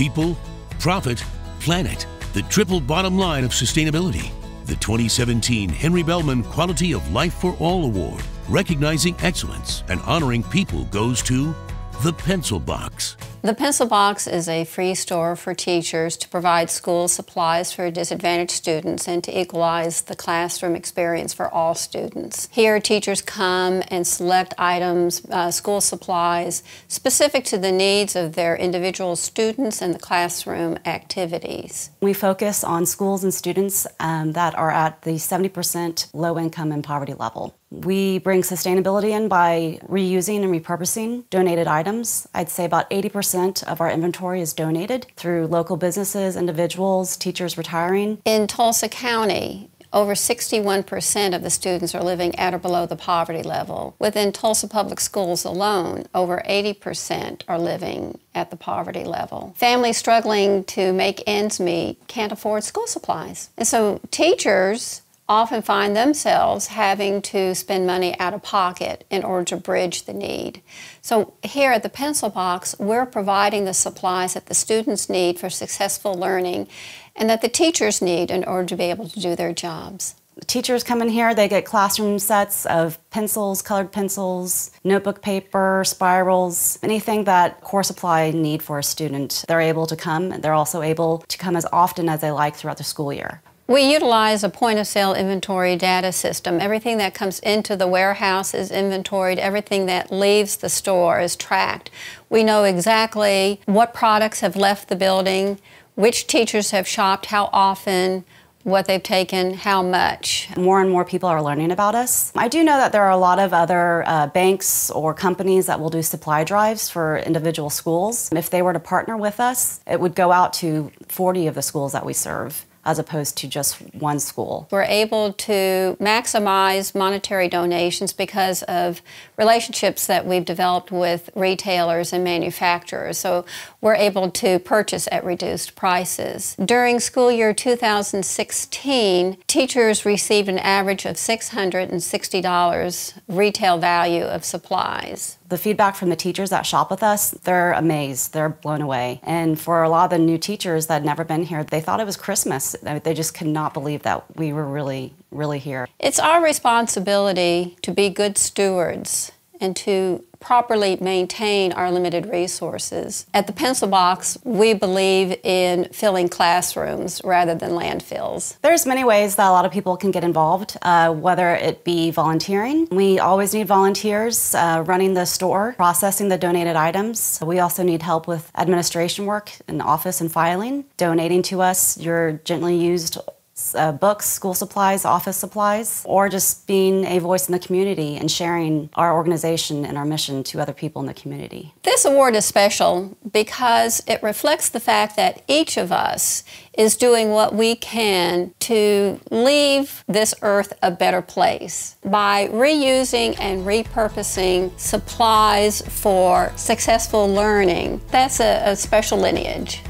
People, profit, planet. The triple bottom line of sustainability. The 2017 Henry Bellmon Quality of Life for All Award, recognizing excellence and honoring people, goes to the Pencil Box. The Pencil Box is a free store for teachers to provide school supplies for disadvantaged students and to equalize the classroom experience for all students. Here, teachers come and select items, uh, school supplies, specific to the needs of their individual students and the classroom activities. We focus on schools and students um, that are at the 70% low income and poverty level. We bring sustainability in by reusing and repurposing donated items. I'd say about 80% of our inventory is donated through local businesses, individuals, teachers retiring. In Tulsa County, over 61% of the students are living at or below the poverty level. Within Tulsa Public Schools alone, over 80% are living at the poverty level. Families struggling to make ends meet can't afford school supplies. And so teachers often find themselves having to spend money out of pocket in order to bridge the need. So here at the Pencil Box, we're providing the supplies that the students need for successful learning and that the teachers need in order to be able to do their jobs. Teachers come in here, they get classroom sets of pencils, colored pencils, notebook paper, spirals, anything that core supply need for a student. They're able to come. They're also able to come as often as they like throughout the school year. We utilize a point of sale inventory data system. Everything that comes into the warehouse is inventoried. Everything that leaves the store is tracked. We know exactly what products have left the building, which teachers have shopped, how often, what they've taken, how much. More and more people are learning about us. I do know that there are a lot of other uh, banks or companies that will do supply drives for individual schools. If they were to partner with us, it would go out to 40 of the schools that we serve as opposed to just one school. We're able to maximize monetary donations because of relationships that we've developed with retailers and manufacturers. So we're able to purchase at reduced prices. During school year 2016, teachers received an average of $660 retail value of supplies. The feedback from the teachers that shop with us, they're amazed, they're blown away. And for a lot of the new teachers that had never been here, they thought it was Christmas. They just could not believe that we were really, really here. It's our responsibility to be good stewards and to properly maintain our limited resources. At the Pencil Box, we believe in filling classrooms rather than landfills. There's many ways that a lot of people can get involved, uh, whether it be volunteering. We always need volunteers uh, running the store, processing the donated items. We also need help with administration work in office and filing. Donating to us your gently used uh, books, school supplies, office supplies, or just being a voice in the community and sharing our organization and our mission to other people in the community. This award is special because it reflects the fact that each of us is doing what we can to leave this earth a better place by reusing and repurposing supplies for successful learning. That's a, a special lineage.